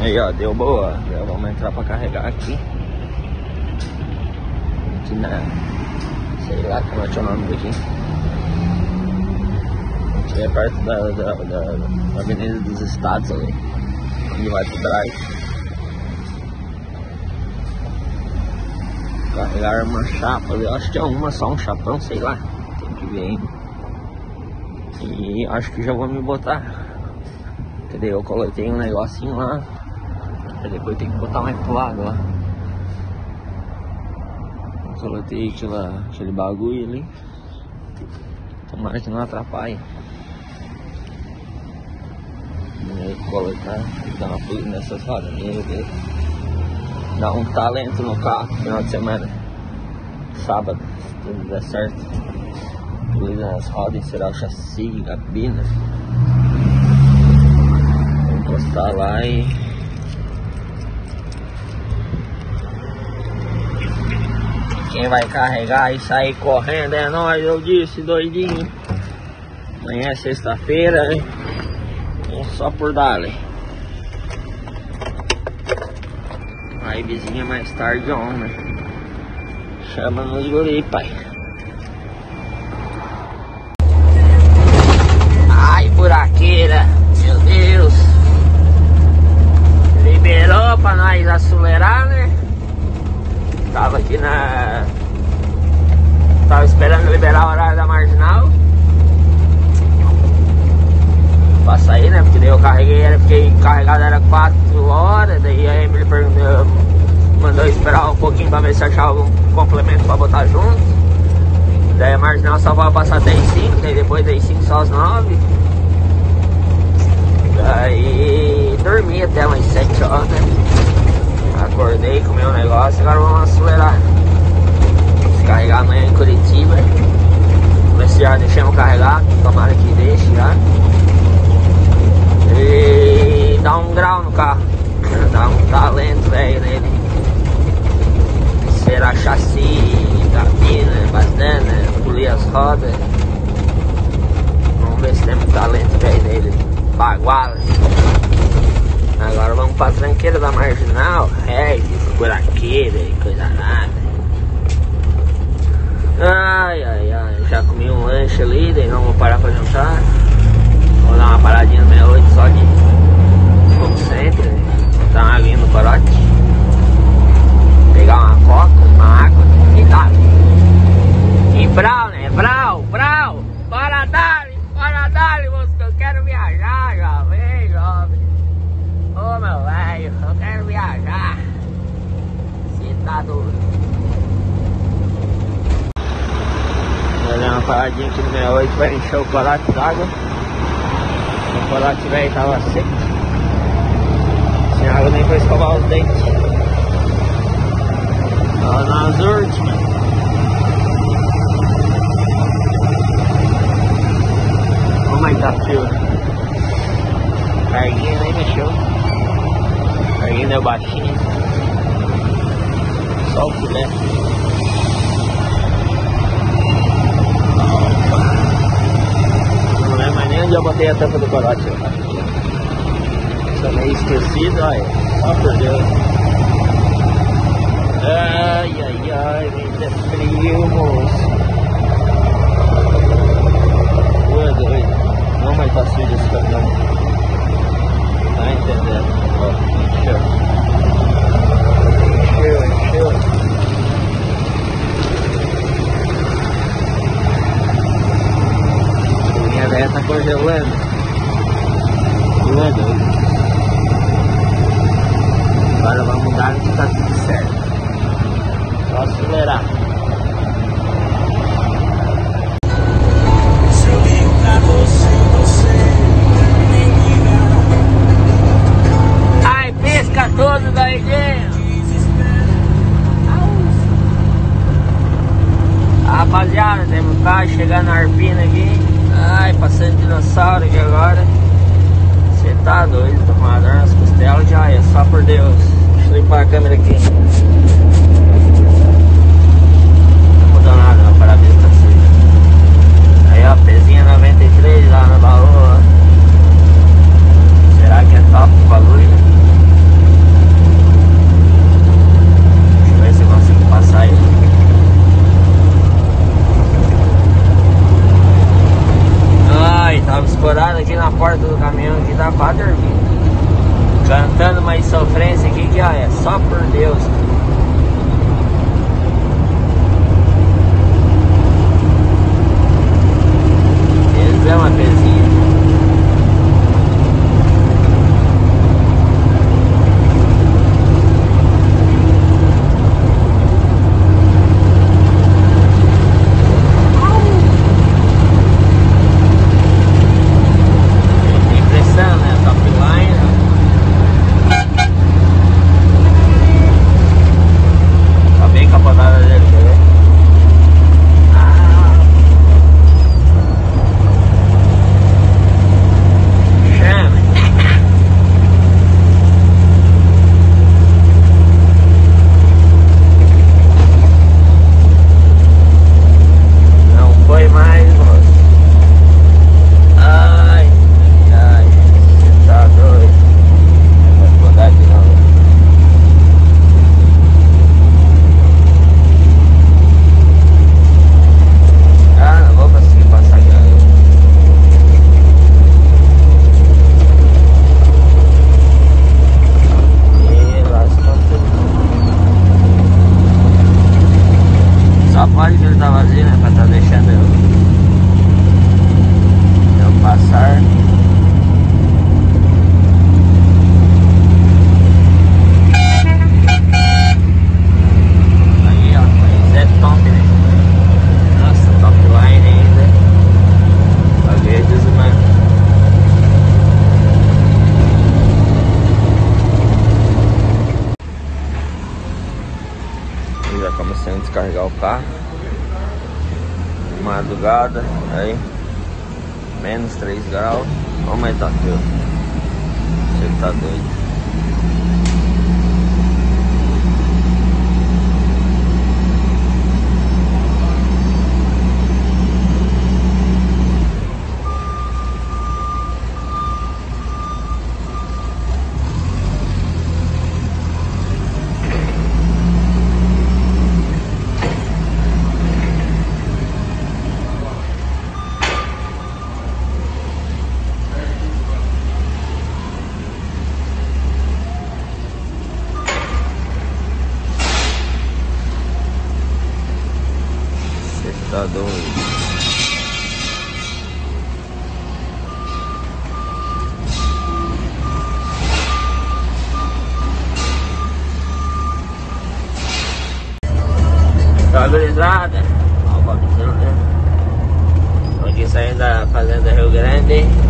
Aí ó, deu boa. Já vamos entrar pra carregar aqui. Aqui na. Sei lá como é que é o nome daqui. Aqui é perto da, da, da, da Avenida dos Estados ali. Onde vai pro drive. Carregar uma chapa, eu acho que é uma só, um chapão, sei lá. Tem que ver ainda. E acho que já vou me botar. Cadê? Eu coloquei um negocinho lá. Depois tem que botar mais pro lado. Eu coloquei aquela, aquele bagulho ali. Tomara que não atrapalhe. Vou colocar e dar uma nessas rodas. Meu Deus. Dá um talento no carro final de semana. Sábado, se tudo der certo. Polida nas rodas, será o chassi, cabina. Vou encostar lá e Quem vai carregar e sair correndo é nós, eu disse, doidinho. Amanhã é sexta-feira? É só por dali. Aí vizinha mais tarde on, né? Chama nos guri, pai. Ai, buraqueira, meu Deus. Liberou pra nós acelerar, né? Tava aqui na. Tava esperando liberar o horário da marginal. Pra sair, né? Porque daí eu carreguei, era, fiquei carregado era 4 horas, daí a Emily perguntou, mandou esperar um pouquinho pra ver se achava algum complemento pra botar junto. Daí a marginal só vai passar até as 5, daí depois das 5 só às 9. Daí dormi até umas 7 horas, né? Acordei, comi um negócio, agora vamos acelerar. Carregar amanhã em Curitiba. Ver se já deixamos carregar, tomara que deixe já. E dá um grau no carro. Dá um talento velho nele. Será chassi, cabina, bandana, polir as rodas. Vamos ver se temos talento velho nele. Baguala. Agora vamos pra tranqueira da marginal, reggae, buraqueira e coisa nada. Ai, ai, ai, já comi um lanche ali, daí não vou parar pra jantar. Vou dar uma paradinha no 68 só de como sempre, botar uma aguinha no corote. Pegar uma coca, uma água e tá. E brau, né? Brau, brau, para dali, para dali, moço, que eu quero viajar, jovem, jovem. Ô meu velho, eu quero viajar. Você tá doido. Vou dar uma paradinha aqui no 68 para encher o colato d'água. O colato velho tava seco. Sem água nem pra escovar os dentes. Tava nas últimas. Como é que tá frio? Carguinha nem mexeu. Carguinha deu baixinho. Só o filé. Não lembro mais nem onde eu botei a tampa do corote. Tô meio esquecido, olha. Só por Deus. Ai, ai, ai, muito frio, moço. Boa doido. Não mais tá sujo esse caminhão. Tá entendendo? Ó, encheu. Encheu, encheu. tarde agora. Você tá doido, tomar as costelas já é, só por Deus. Deixa eu limpar a câmera aqui. Não mudou nada, não, parabéns pra você. Aí ó, pezinha 93 lá no baú. Será que é top o bagulho? tá vazio, né? Pra tá deixando eu. madrugada, aí menos 3 graus, aumenta a temperatura. Você tá doido. Tá doido. valorizada. Ó, o né, Aqui saindo da Fazenda Rio Grande.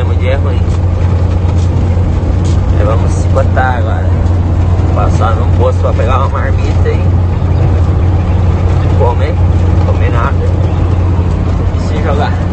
mesmo dia é ruim. Aí vamos se botar agora. Passar no posto pra pegar uma marmita aí. Comer, comer nada. Se jogar.